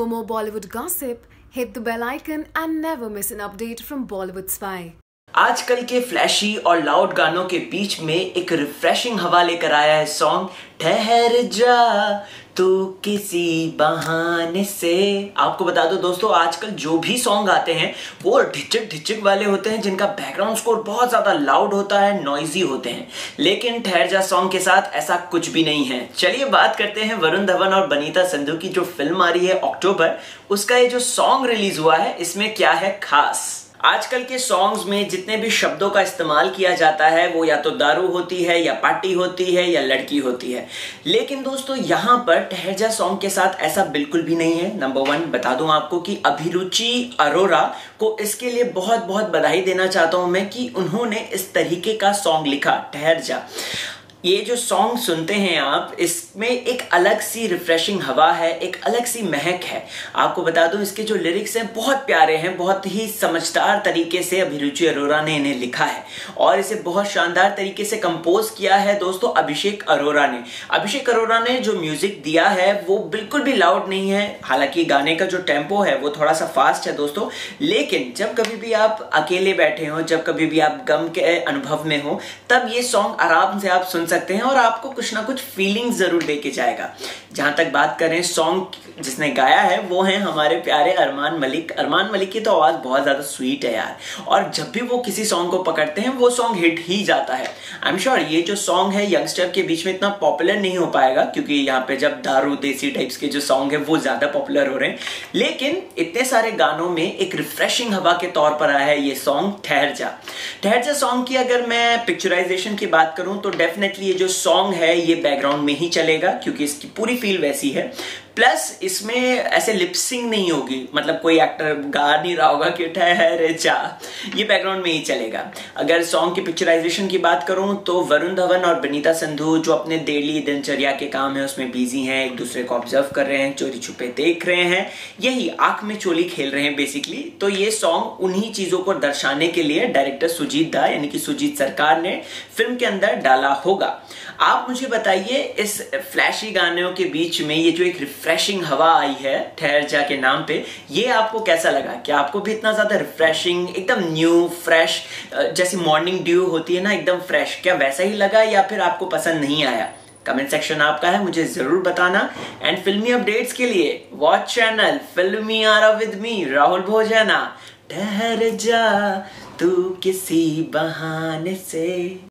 For more Bollywood gossip, hit the bell icon and never miss an update from Bollywood Spy. आजकल के flashy और loud गानों के बीच में एक रिफ्रेशिंग हवा लेकर आया है सॉन्ग ठहर जा, तू किसी बहाने से। आपको बता दो दोस्तों, आजकल जो भी सॉन्ग आते हैं, वो ढिचक ढिचक वाले होते हैं, जिनका बैकग्राउंड स्कोर बहुत ज़्यादा लाउड होता है नॉइजी होते हैं। लेकिन ठहर जा सॉन्ग के साथ ऐसा कुछ भी नहीं है। चलिए बात करते हैं वरुण धवन और बनीता संधू की जो फ़िल्म आ रही है अक्टूबर उसका ये जो सॉन्ग रिलीज़ हुआ है, इसमें क्या है खास? आजकल के सॉन्ग्स में जितने भी शब्दों का इस्तेमाल किया जाता है, वो या तो दारू होती है, या पार्टी होती है, या लड़की होती है। लेकिन दोस्तों, यहाँ पर ठहरजा सॉन्ग के साथ ऐसा बिल्कुल भी नहीं है। नंबर वन बता दूँ आपको कि अभिरुचि अरोरा को इसके लिए बहुत बहुत बधाई देना चाहता हूँ मैं कि उन्होंने इस तरीके का सॉन्ग लिखा ठहर जा ये जो सॉन्ग सुनते हैं आप, इसमें एक अलग सी रिफ्रेशिंग हवा है, एक अलग सी महक है। आपको बता दूँ, इसके जो लिरिक्स हैं, बहुत प्यारे हैं, बहुत ही समझदार तरीके से अभिरुचि अरोरा ने इन्हें लिखा है। और इसे बहुत शानदार तरीके से कंपोज किया है दोस्तों अभिषेक अरोरा ने। अभिषेक अरोरा ने जो म्यूज़िक दिया है, वो बिल्कुल भी लाउड नहीं है। हालाँकि गाने का जो टेंपो है, वो थोड़ा सा फास्ट है दोस्तों। लेकिन जब कभी भी आप अकेले बैठे हो, जब कभी भी आप गम के अनुभव में हो, तब ये सॉन्ग आराम से आप सुन सकते हैं और आपको कुछ ना कुछ फीलिंग ज़रूर देके जाएगा। जहाँ तक बात करें सॉन्ग जिसने गाया है, वो है हमारे प्यारे अरमान मलिक। अरमान मलिक की तो आवाज़ बहुत ज़्यादा स्वीट है यार। और जब भी वो किसी सॉन्ग को पकड़ते हैं, वो सॉन्ग हिट ही जाता है। आई एम श्योर ये जो सॉन्ग है यंगस्टर के बीच में इतना पॉपुलर नहीं हो पाएगा, क्योंकि यहाँ पे जब दारू, देसी टाइप्स के जो सॉन्ग है, वो ज़्यादा पॉपुलर हो रहे हैं। लेकिन इतने सारे गानों में एक रिफ्रेशिंग हवा के तौर पर आया है ये सॉन्ग ठहर जा ठहर जा सॉन्ग की अगर मैं पिक्चराइजेशन की बात करूँ तो डेफिनेटली ये जो सॉन्ग है, ये बैकग्राउंड में ही चलेगा, क्योंकि इसकी पूरी फील वैसी है। प्लस इसमें ऐसे लिपसिंग नहीं होगी। मतलब कोई एक्टर गा नहीं रहा होगा कि ठहरे चा ये बैकग्राउंड में ही चलेगा। अगर सॉन्ग की पिक्चराइजेशन की बात करूँ तो वरुण धवन और बनीता संधू, जो अपने डेली दिनचर्या के काम है, उसमें बिज़ी हैं, एक दूसरे को ऑब्ज़र्व कर रहे हैं, चोरी छुपे देख रहे हैं। यही आँख में चोली खेल रहे हैं बेसिकली तो ये सॉन्ग उन्हीं चीज़ों को दर्शाने के लिए डायरेक्टर सुजीत दा, यानी कि सुजीत सरकार ने फ़िल्म के अंदर डाला होगा। आप मुझे बताइए, इस फ्लैशी गानों के बीच में ये जो एक रिफ्रेशिंग हवा आई है ठहर जा के नाम पे, ये आपको कैसा लगा? क्या आपको भी इतना ज़्यादा रिफ्रेशिंग एकदम न्यू फ्रेश जैसी मॉर्निंग ड्यू होती है ना, एकदम फ्रेश क्या वैसा ही लगा या फिर आपको पसंद नहीं आया? कमेंट सेक्शन आपका है, मुझे ज़रूर बताना। एंड फिल्मी अपडेट्स के लिए वॉच चैनल फिल्मी आरा विद मी राहुल भोजना। ठहर जा तू किसी बहाने से।